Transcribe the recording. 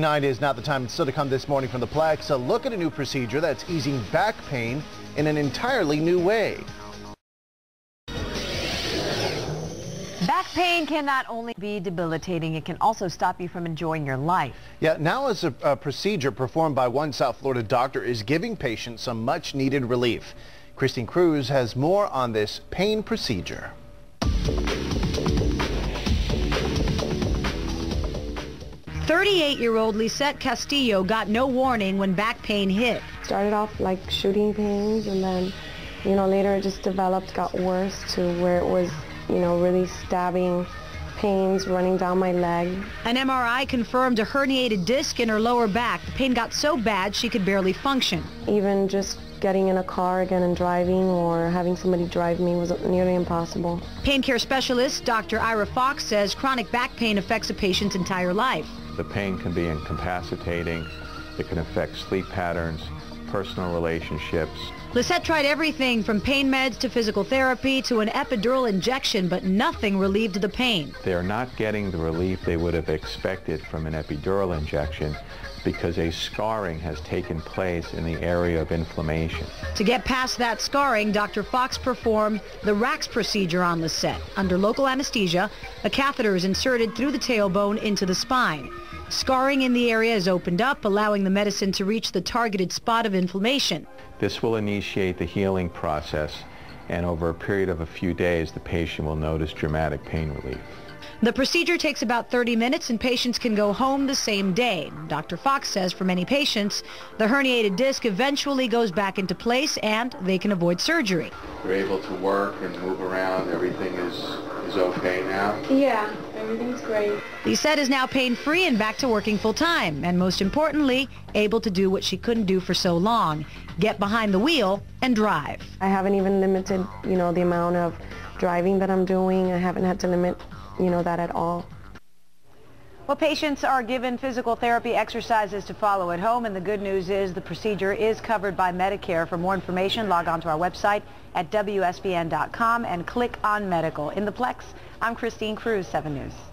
Night is not the time still to come this morning from the Plex. A look at a new procedure that's easing back pain in an entirely new way. Back pain can not only be debilitating, it can also stop you from enjoying your life. Yeah, now as a, a procedure performed by one South Florida doctor is giving patients some much needed relief. Christine Cruz has more on this pain procedure. 38-year-old Lisette Castillo got no warning when back pain hit. Started off like shooting pains and then, you know, later it just developed, got worse to where it was, you know, really stabbing pains running down my leg. An MRI confirmed a herniated disc in her lower back. The pain got so bad she could barely function. Even just getting in a car again and driving or having somebody drive me was nearly impossible. Pain care specialist Dr. Ira Fox says chronic back pain affects a patient's entire life. The pain can be incapacitating. It can affect sleep patterns, personal relationships. Lisette tried everything from pain meds to physical therapy to an epidural injection, but nothing relieved the pain. They are not getting the relief they would have expected from an epidural injection because a scarring has taken place in the area of inflammation. To get past that scarring, Dr. Fox performed the Racz procedure on Lisette. Under local anesthesia, a catheter is inserted through the tailbone into the spine. Scarring in the area is opened up, allowing the medicine to reach the targeted spot of inflammation. This will initiate the healing process, and over a period of a few days, the patient will notice dramatic pain relief. The procedure takes about 30 minutes and patients can go home the same day. Dr. Fox says for many patients, the herniated disc eventually goes back into place and they can avoid surgery. You're able to work and move around. Everything is, is okay now? Yeah, everything's great. Lisette is now pain-free and back to working full-time. And most importantly, able to do what she couldn't do for so long, get behind the wheel and drive. I haven't even limited, you know, the amount of driving that I'm doing. I haven't had to limit you know, that at all. Well, patients are given physical therapy exercises to follow at home, and the good news is the procedure is covered by Medicare. For more information, log on to our website at WSVN.com and click on Medical. In the Plex, I'm Christine Cruz, 7 News.